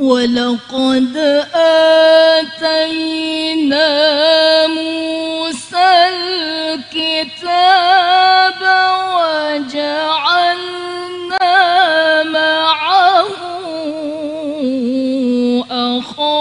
ولقد آتينا موسى الكتاب وجعلنا معه أخاه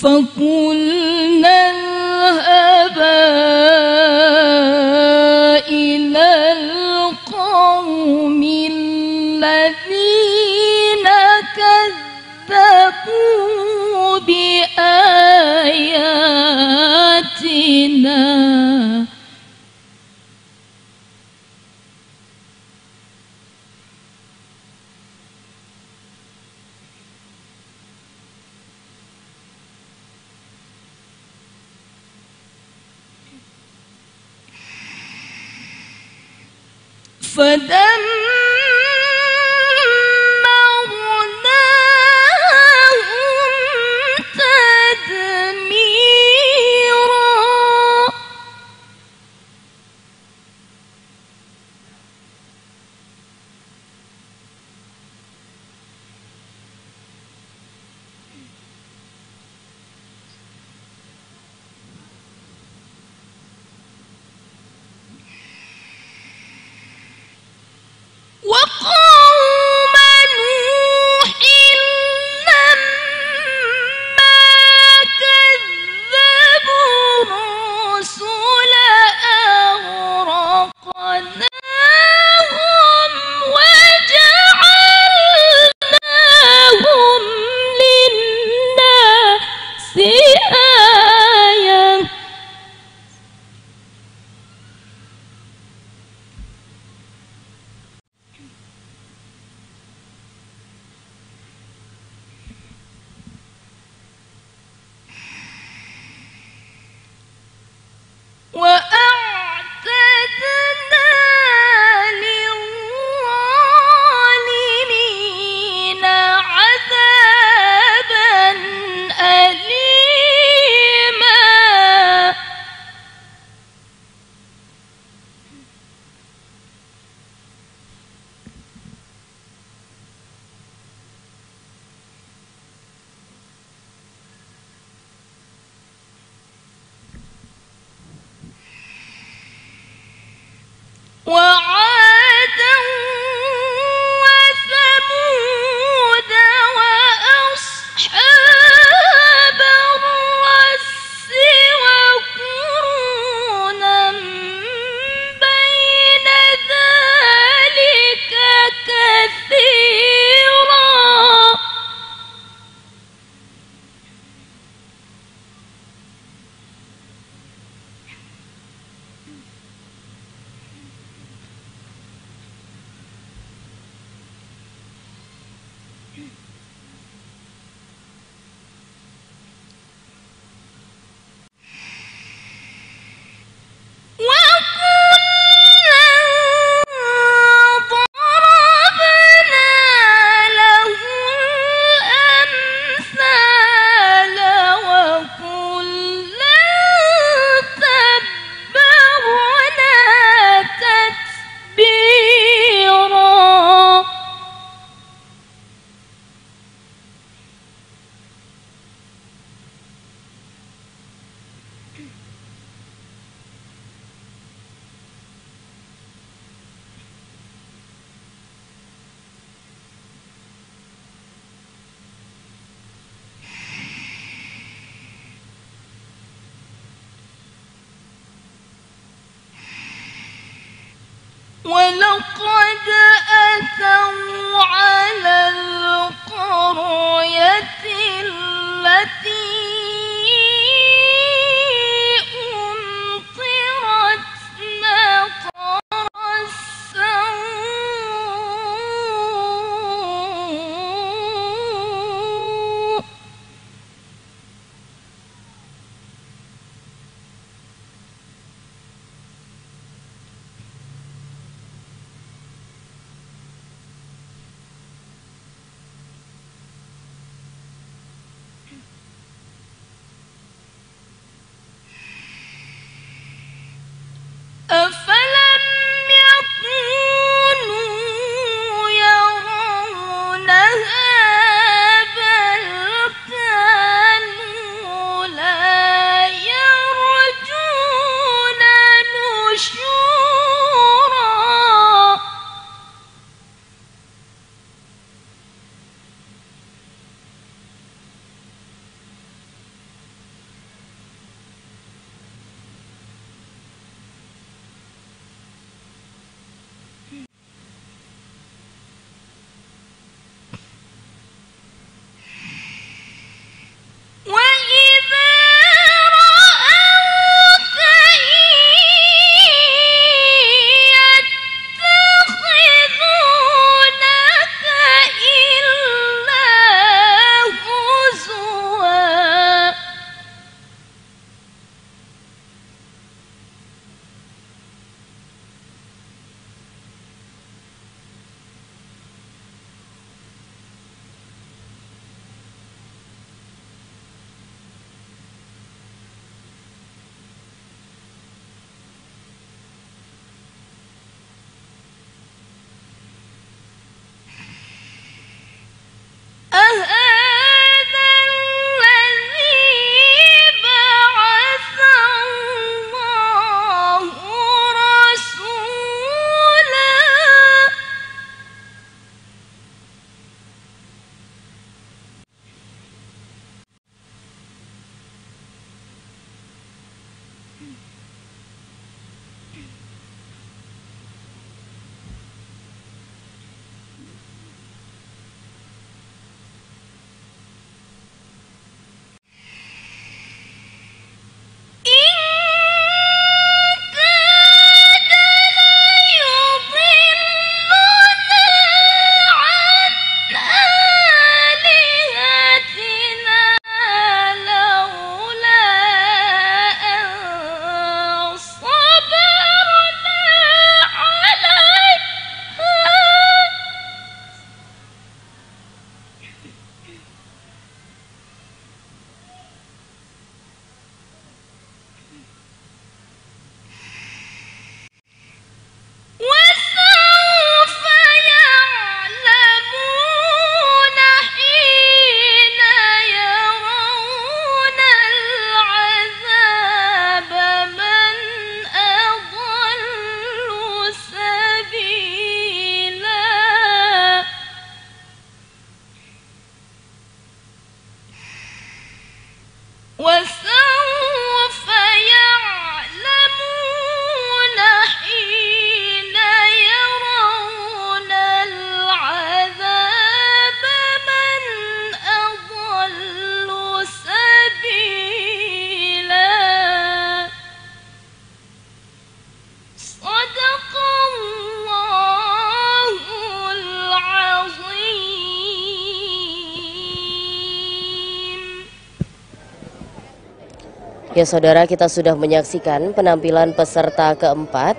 فقلنا فدمرناهم وقوم Peace. ولقد أتوا على القرية التي Mm-hmm. 我是 Ya saudara kita sudah menyaksikan penampilan peserta keempat.